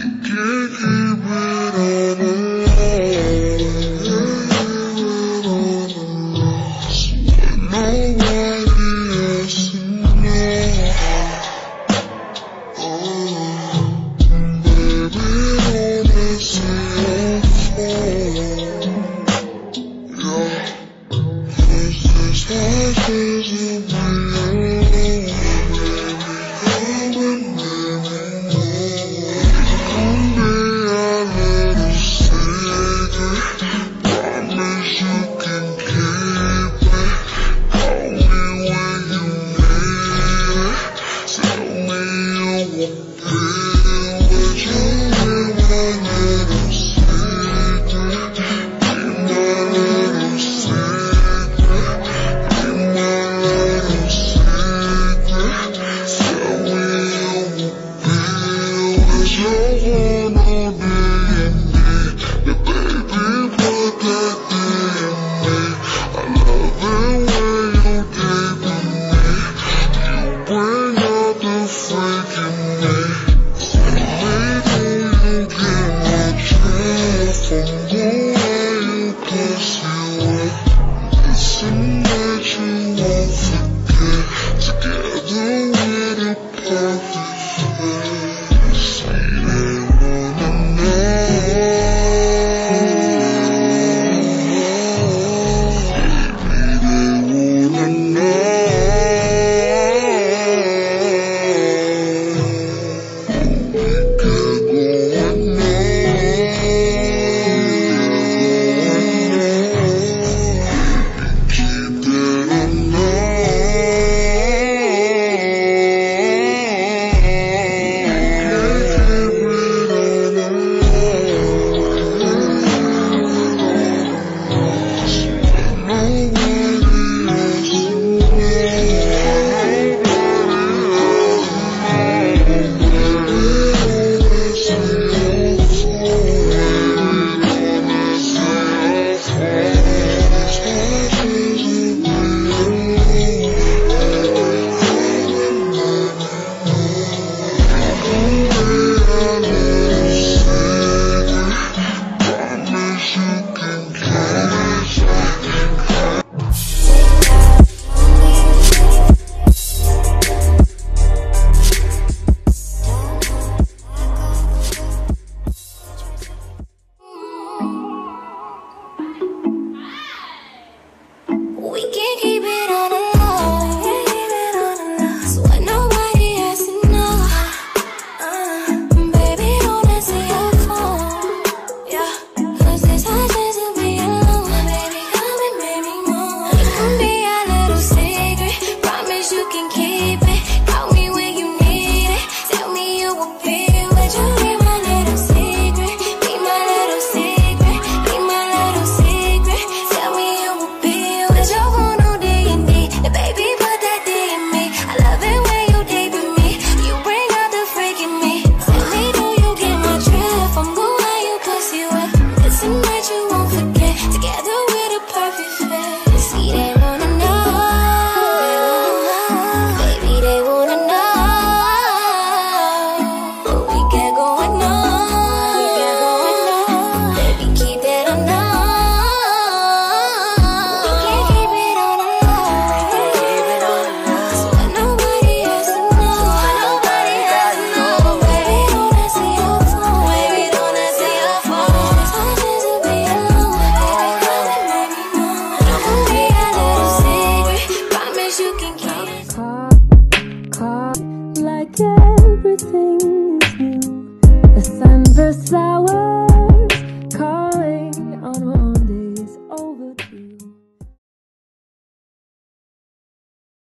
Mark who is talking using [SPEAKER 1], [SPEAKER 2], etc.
[SPEAKER 1] can't keep the sun.